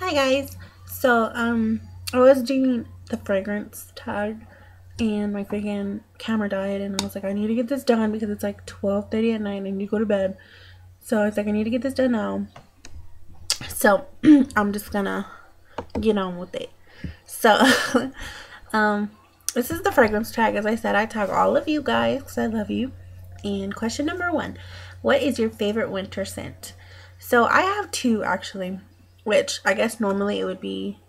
Hi guys. So um I was doing the fragrance tag and my freaking camera died and I was like I need to get this done because it's like 12:30 at night and to go to bed. So I was like I need to get this done now. So I'm just gonna get on with it. So um this is the fragrance tag as I said I tag all of you guys because I love you. And question number 1. What is your favorite winter scent? So I have two actually which I guess normally it would be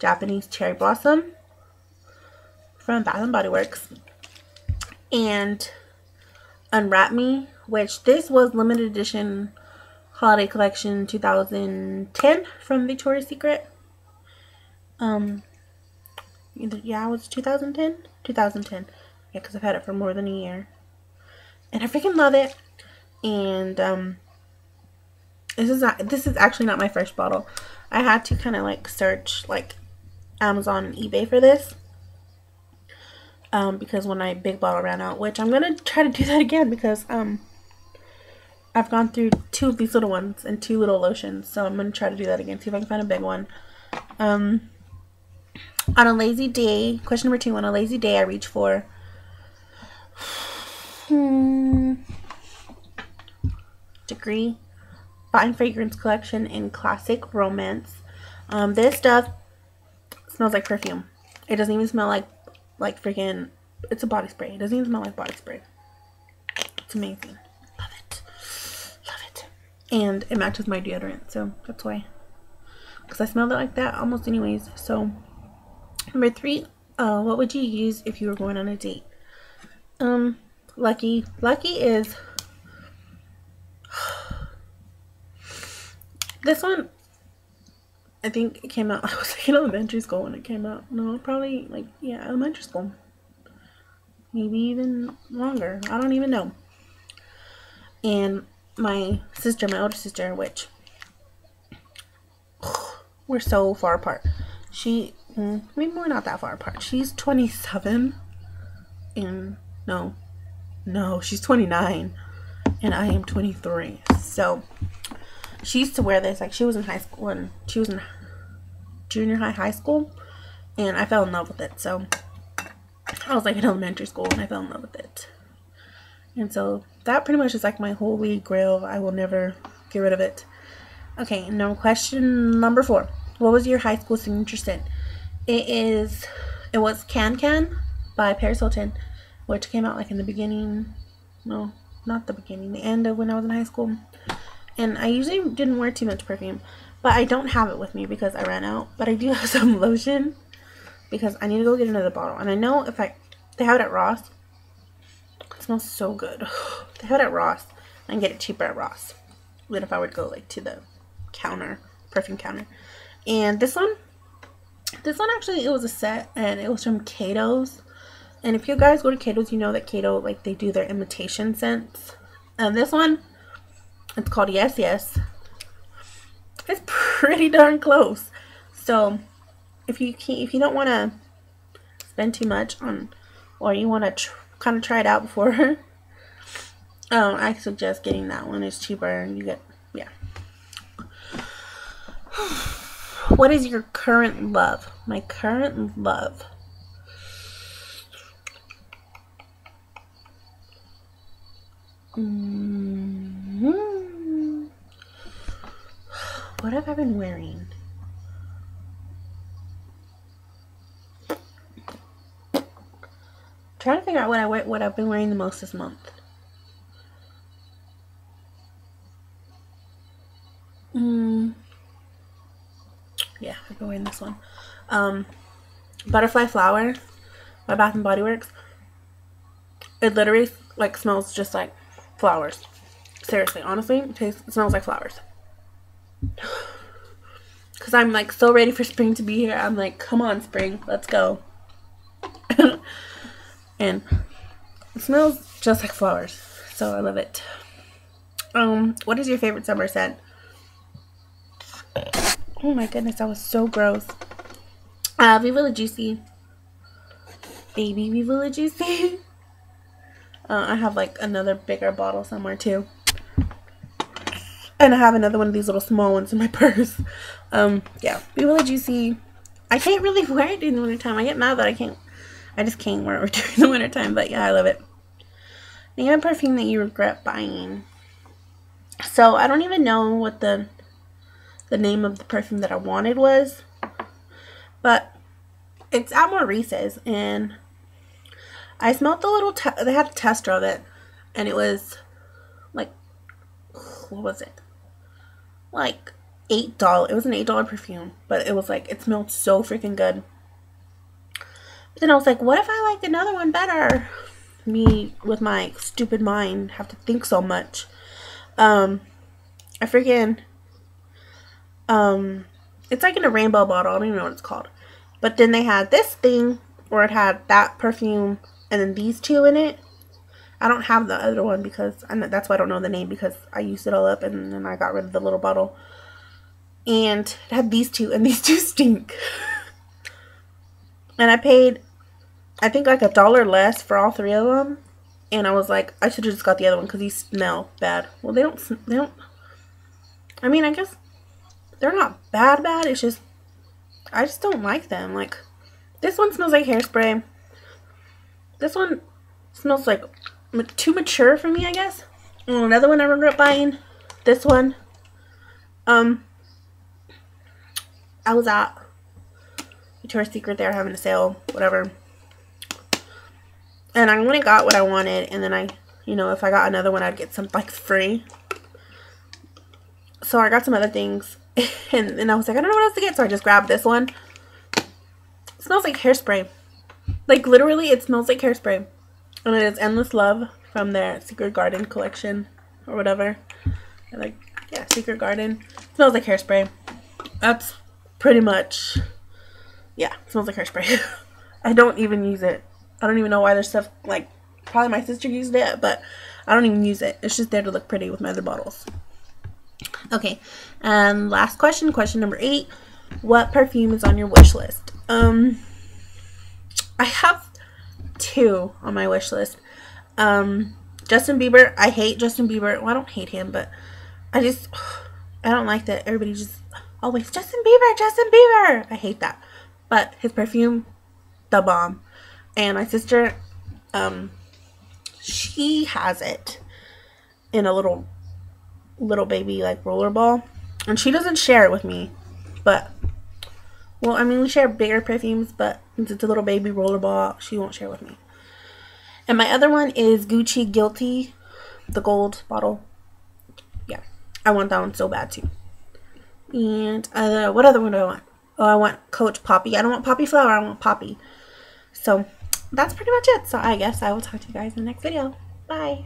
Japanese cherry blossom from Bath and Body Works and Unwrap Me, which this was limited edition holiday collection 2010 from Victoria's Secret. Um, yeah, it was 2010, 2010. Yeah, because I've had it for more than a year, and I freaking love it. And um, this is not this is actually not my first bottle. I had to kind of like search like amazon and ebay for this um because when my big bottle ran out which i'm gonna try to do that again because um i've gone through two of these little ones and two little lotions so i'm gonna try to do that again see if i can find a big one. Um on a lazy day question number two on a lazy day i reach for hmm, degree Fine Fragrance Collection in Classic Romance. Um, this stuff smells like perfume. It doesn't even smell like like freaking. It's a body spray. It doesn't even smell like body spray. It's amazing. Love it. Love it. And it matches my deodorant, so that's why. Because I smelled it like that almost anyways. So, number three, uh, what would you use if you were going on a date? Um, Lucky. Lucky is This one, I think it came out, I was like in elementary school when it came out. No, probably like, yeah, elementary school. Maybe even longer. I don't even know. And my sister, my older sister, which we're so far apart. She, mm, maybe we're not that far apart. She's 27 and no, no, she's 29 and I am 23. So she used to wear this like she was in high school and she was in junior high high school and I fell in love with it so I was like in elementary school and I fell in love with it. And so that pretty much is like my holy grail. I will never get rid of it. Okay now question number four. What was your high school signature scent? It is it was Can Can by Paris Hilton which came out like in the beginning no not the beginning the end of when I was in high school and I usually didn't wear too much perfume, but I don't have it with me because I ran out. But I do have some lotion because I need to go get another bottle. And I know if I, they have it at Ross. It smells so good. they have it at Ross. I can get it cheaper at Ross than if I would go like to the counter, perfume counter. And this one, this one actually, it was a set and it was from Cato's. And if you guys go to Cato's, you know that Cato, like, they do their imitation scents. And this one, it's called Yes Yes. It's pretty darn close. So if you if you don't want to spend too much on, or you want to kind of try it out before, um, I suggest getting that one. It's cheaper and you get yeah. What is your current love? My current love. Mm What have I been wearing? I'm trying to figure out what I what I've been wearing the most this month. Mm. Yeah, I've been wearing this one. Um, Butterfly Flower by Bath and Body Works. It literally like smells just like flowers. Seriously, honestly, it, tastes, it smells like flowers. Because I'm like so ready for spring to be here. I'm like, come on, spring, let's go. and it smells just like flowers. So I love it. Um, what is your favorite summer scent? Oh my goodness, that was so gross. Uh, Viva La Juicy. Baby Viva La Juicy. uh, I have like another bigger bottle somewhere too. And I have another one of these little small ones in my purse. Um, yeah, Viva La Juicy. I can't really wear it in the wintertime. I get mad that I can't. I just can't wear it during the wintertime. But yeah, I love it. Name a perfume that you regret buying. So I don't even know what the the name of the perfume that I wanted was. But it's at Maurice's and I smelled the little, they had a tester of it and it was like, what was it? Like eight dollar. It was an eight dollar perfume, but it was like it smelled so freaking good. But then I was like, what if I liked another one better? Me with my stupid mind have to think so much. Um, I freaking um, it's like in a rainbow bottle. I don't even know what it's called. But then they had this thing where it had that perfume and then these two in it. I don't have the other one because I know, that's why I don't know the name because I used it all up and then I got rid of the little bottle. And it had these two and these two stink. and I paid, I think like a dollar less for all three of them. And I was like, I should have just got the other one because these smell bad. Well, they don't, they don't, I mean, I guess they're not bad bad. It's just, I just don't like them. Like, this one smells like hairspray. This one smells like too mature for me, I guess. And another one I regret buying. This one. Um, I was at Victoria's Secret. They were having a sale, whatever. And I only got what I wanted. And then I, you know, if I got another one, I'd get some, like, free. So I got some other things. And then I was like, I don't know what else to get. So I just grabbed this one. It smells like hairspray. Like, literally, it smells like hairspray. And it is Endless Love from their Secret Garden collection or whatever. like, yeah, Secret Garden. It smells like hairspray. That's pretty much, yeah, smells like hairspray. I don't even use it. I don't even know why there's stuff, like, probably my sister used it, but I don't even use it. It's just there to look pretty with my other bottles. Okay, and last question, question number eight. What perfume is on your wish list? Um, I have two on my wish list. Um, Justin Bieber. I hate Justin Bieber. Well, I don't hate him, but I just I don't like that everybody just always Justin Bieber, Justin Bieber. I hate that. But his perfume, the bomb. And my sister, um, she has it in a little little baby like roller ball, and she doesn't share it with me. But well, I mean, we share bigger perfumes, but it's a little baby roller ball, she won't share with me. And my other one is Gucci Guilty, the gold bottle. Yeah, I want that one so bad too. And uh, what other one do I want? Oh, I want Coach Poppy. I don't want Poppy Flower, I want Poppy. So that's pretty much it. So I guess I will talk to you guys in the next video. Bye.